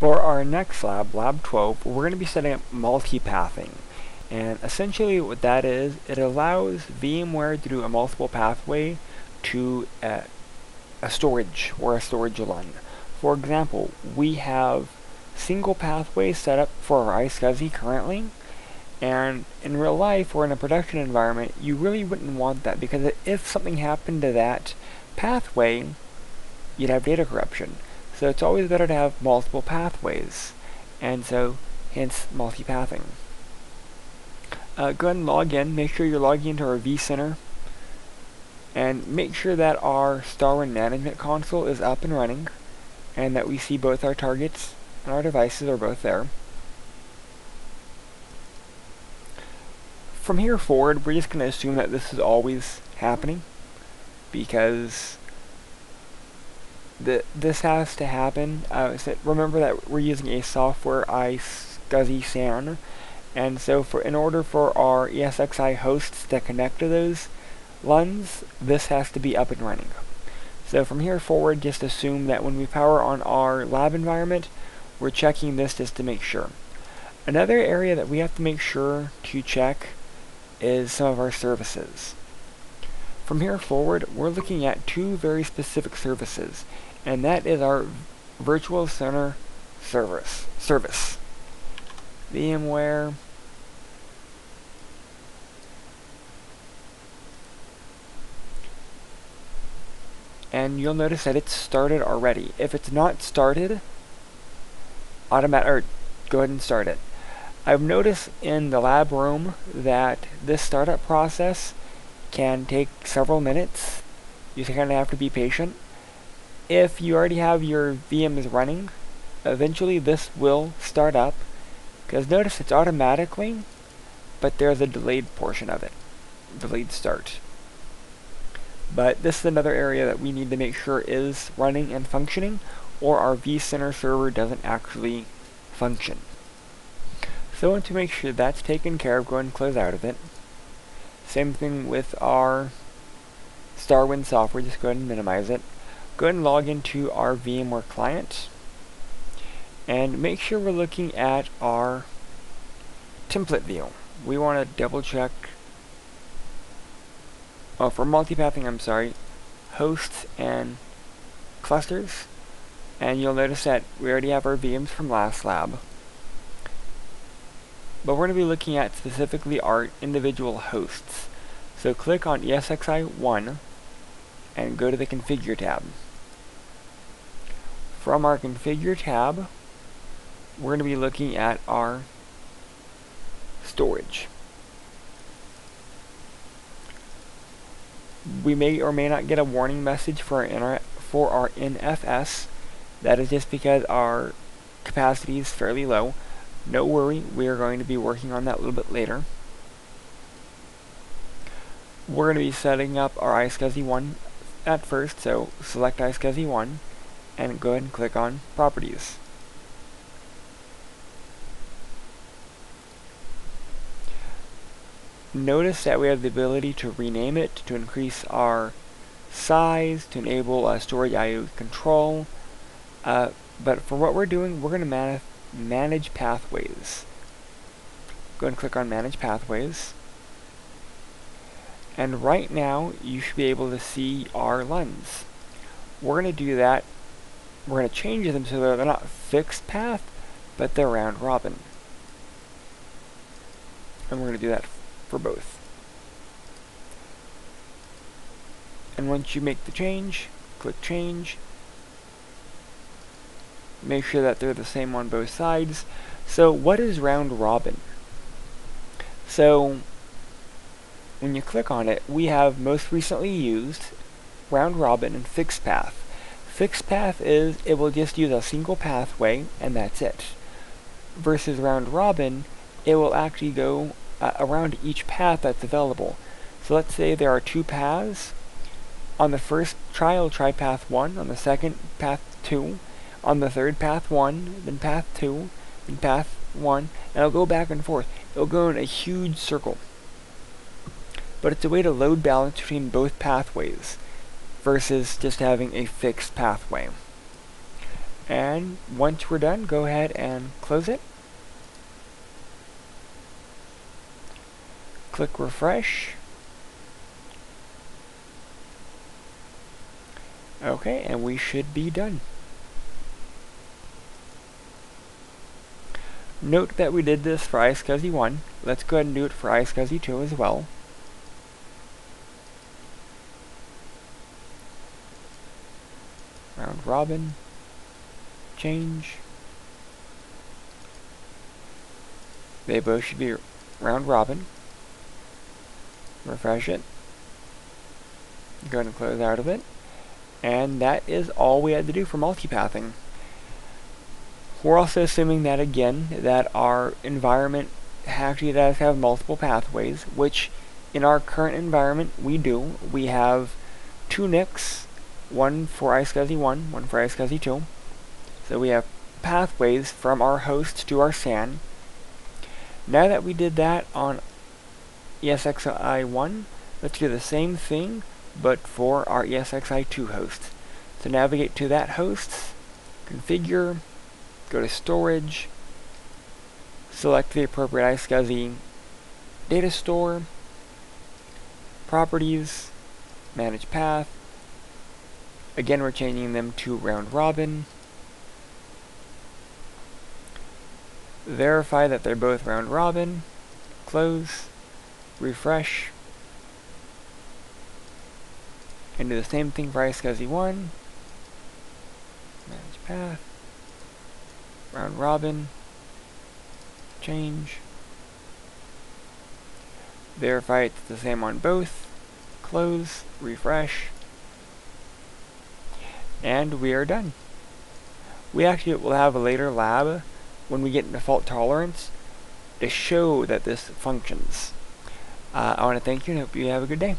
For our next lab, Lab 12, we're going to be setting up multipathing. And essentially what that is, it allows VMware to do a multiple pathway to a, a storage or a storage LUN. For example, we have single pathways set up for our iSCSI currently, and in real life or in a production environment, you really wouldn't want that because if something happened to that pathway, you'd have data corruption. So it's always better to have multiple pathways, and so hence multipathing. Uh, go ahead and log in. Make sure you're logging into our vCenter, and make sure that our StarWind Management Console is up and running, and that we see both our targets and our devices are both there. From here forward, we're just going to assume that this is always happening, because this has to happen. Uh, so remember that we're using a software iSCSI SAN, and so for in order for our ESXi hosts to connect to those LUNs, this has to be up and running. So from here forward, just assume that when we power on our lab environment, we're checking this just to make sure. Another area that we have to make sure to check is some of our services. From here forward, we're looking at two very specific services, and that is our Virtual Center service. Service. VMware. And you'll notice that it's started already. If it's not started, automatic or go ahead and start it. I've noticed in the lab room that this startup process can take several minutes. You kind of have to be patient. If you already have your VMs running, eventually this will start up. Because notice it's automatically, but there's a delayed portion of it. Delayed start. But this is another area that we need to make sure is running and functioning, or our vCenter server doesn't actually function. So want to make sure that's taken care of, go and close out of it. Same thing with our Starwind software, just go ahead and minimize it. Go ahead and log into our VMware client. And make sure we're looking at our template view. We want to double check, oh, for multipathing, I'm sorry, hosts and clusters. And you'll notice that we already have our VMs from last lab. But we're going to be looking at specifically our individual hosts. So click on ESXi 1 and go to the Configure tab. From our Configure tab, we're going to be looking at our storage. We may or may not get a warning message for our, for our NFS that is just because our capacity is fairly low. No worry, we are going to be working on that a little bit later. We're going to be setting up our iSCSI 1 at first, so select iSCSI 1 and go ahead and click on Properties. Notice that we have the ability to rename it, to increase our size, to enable uh, storage IO control, uh, but for what we're doing, we're going to man manage pathways. Go and click on Manage Pathways. And right now, you should be able to see our LUNs. We're going to do that. We're going to change them so that they're not fixed path, but they're round robin. And we're going to do that for both. And once you make the change, click Change, make sure that they're the same on both sides. So what is round robin? So when you click on it, we have most recently used round robin and fixed path. Fixed path is it will just use a single pathway and that's it. Versus round robin, it will actually go uh, around each path that's available. So let's say there are two paths. On the first try, it'll try path 1. On the second, path 2 on the third path 1, then path 2, then path 1, and it'll go back and forth. It'll go in a huge circle. But it's a way to load balance between both pathways versus just having a fixed pathway. And once we're done, go ahead and close it. Click refresh. Okay, and we should be done. Note that we did this for iSCSI 1. Let's go ahead and do it for iSCSI 2 as well. Round robin. Change. They both should be round robin. Refresh it. Go ahead and close out of it. And that is all we had to do for multipathing. We're also assuming that again, that our environment actually does have multiple pathways, which in our current environment we do. We have two NICs, one for iSCSI 1, one for iSCSI 2. So we have pathways from our host to our SAN. Now that we did that on ESXi 1, let's do the same thing, but for our ESXi 2 host. So navigate to that host, configure, go to storage, select the appropriate iSCSI data store, properties, manage path. Again, we're changing them to round robin. Verify that they're both round robin. Close. Refresh. And do the same thing for iSCSI 1. Manage path round robin, change, verify it's the same on both, close, refresh, and we are done. We actually will have a later lab when we get into fault tolerance to show that this functions. Uh, I want to thank you and hope you have a good day.